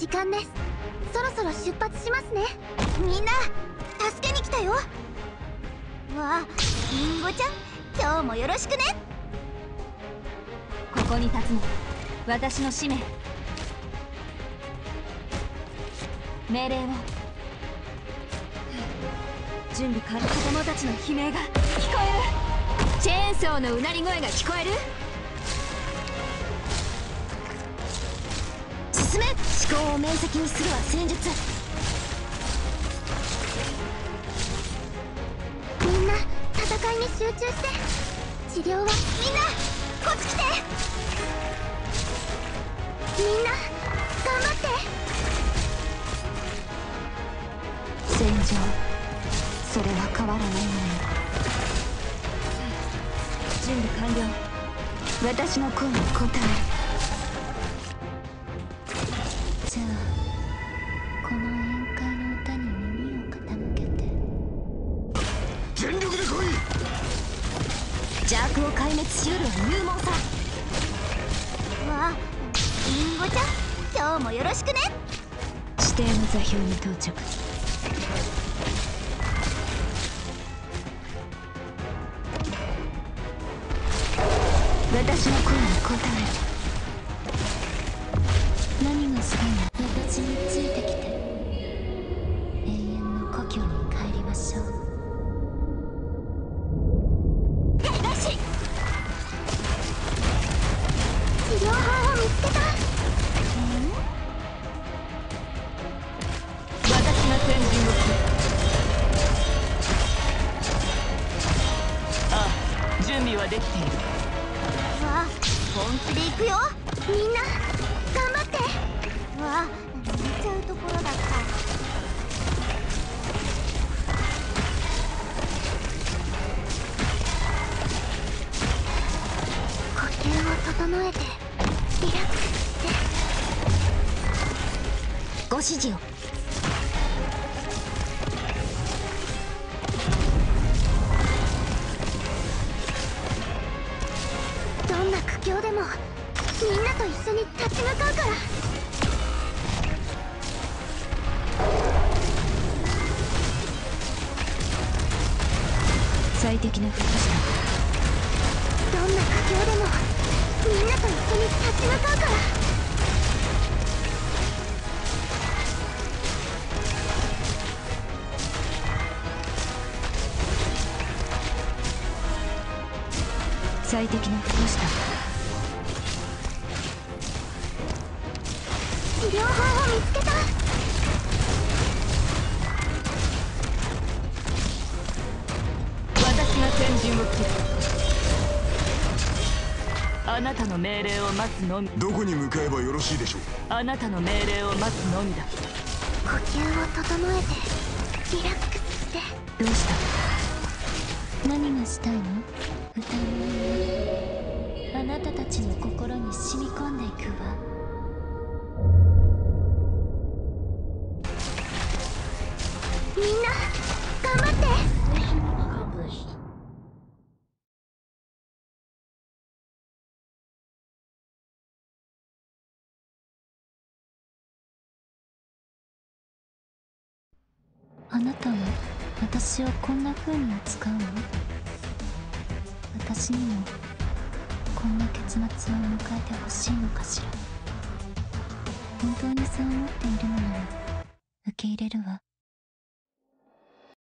時間です。そろそろ出発しますね。みんな助けに来たよ。わありんごちゃん今日もよろしくね。ここに立つの私の使命。命令を。準備完了。子供たちの悲鳴が聞こえる。チェーンソーのうなり声が聞こえる。め。思考を面積にするは戦術。みんな戦いに集中して。治療は。みんなこっち来て。みんな頑張って。戦場。それは変わらないもの準備完了。私の声に応える。邪悪を壊滅しうるは勇猛さわありんごちゃん今日もよろしくね。指定の座標に到着。私の声に応える何がしたいの？つけた私が先陣を切るああ準備はできている。わあ本気で行くよ。みんな頑張って。わあ寝ちゃうところだ。ったご指示を。どんな苦境でもみんなと一緒に立ち向かうから。最適なフックスどんな苦境でもみんなと一緒に立ち向かう最適なフックス治療法を見つけた。私が先陣を切るあなたの命令を待つのみどこに向かえばよろしいでしょうあなたの命令を待つのみだ呼吸を整えてリラックスしてどうした何がしたいの頑張って。あなたは私をこんな風に扱うの？私にもこんな結末を迎えてほしいのかしら？本当にそう思っているのなら受け入れるわ。